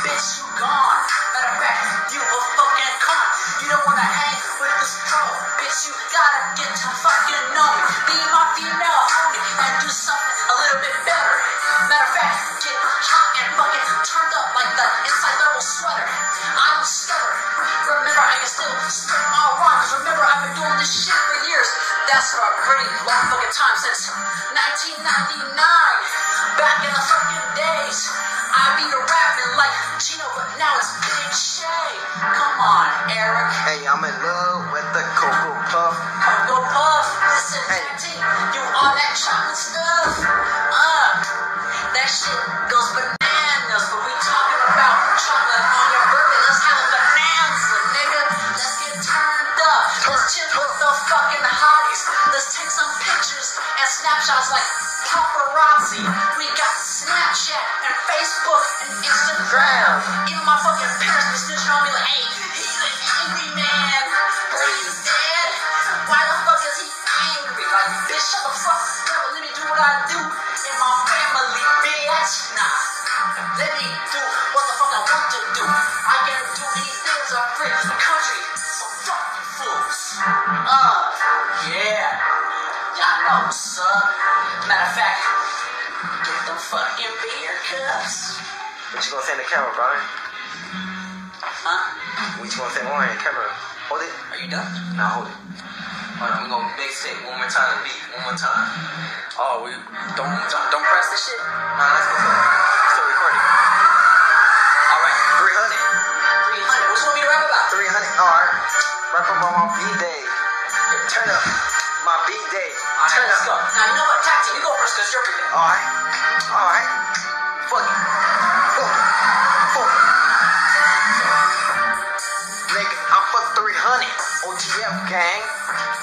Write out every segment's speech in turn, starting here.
Bitch, you gone. Matter of fact, you a fucking con. You don't wanna hang with this pro. Bitch, you gotta get to fucking know me. Be my female homie and do something a little bit better. Matter of fact, get hot and fucking turned up like the inside thermal sweater. I don't stutter. Remember, I can still spit my rhymes. Remember, I've been doing this shit for years. That's for a pretty long fucking time since 1999. Back in the fucking days, I be rapping like Chino, but now it's Big Shay. Come on, Eric. Hey, I'm in love with the Cocoa Puff. Coco Puff, listen, Hey. T, you on that chocolate stuff? Uh, that shit paparazzi. We got Snapchat and Facebook and Instagram. Even my fucking parents be snitching on me like, hey, he's an angry man. He's dead. Why the fuck is he angry? Like, bitch, shut the fuck up let me do what I do in my family, bitch. Nah, let me do what the fuck I want to do. I can do these things I'm free. Country, so fuck you fools. Uh, yeah. Y'all know what's. Fucking beer cups. What you gonna say in the camera, brother? Huh? What you gonna say on the camera? Hold it. Are you done? Now hold it. Hold on, we gonna mix it one more time. The beat one more time. Oh, we don't don't press the shit. Nah, let's go. for it. Still recording. All right, 300. 300. What you want me to rap about? 300. Alright. Rap about my B-Day. Turn up. My B-Day. All right, Turn let's go. up. Now you know first because you're everything. Alright. Alright. Fuck it. Fuck it. Fuck it. Nigga, I'm for 300. OTF gang.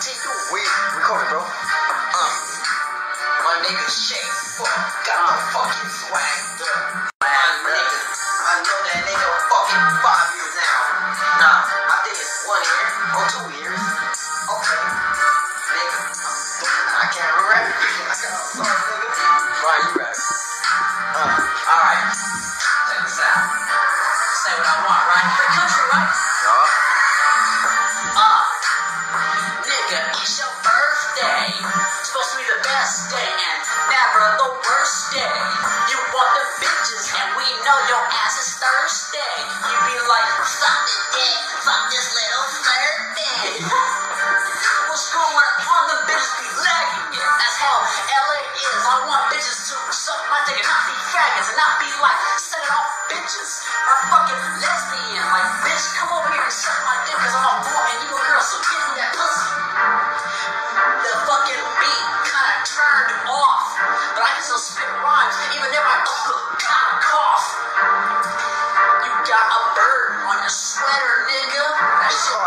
T2. We recording, bro. Uh, my nigga Shay, fuck, got the fucking swag. My nigga, I know that nigga fucking five years now. Nah, I think it's one year Brian, you rap. uh, all right, check this out. Say what I want, right? Free country, right? Yup. Uh, nigga, it's your birthday. Supposed to be the best day and never the worst day. You want the bitches and we know your ass is thirsty. You be like, fuck this dick, fuck this little suck my dick and not be faggots and not be like selling off bitches or fucking lesbian. Like, bitch, come over here and suck my dick because I'm a boy and you a girl, so give me that pussy. The fucking beat kind of turned off, but I can still spit rhymes even if I kind of cough. You got a bird on your sweater, nigga. That shit.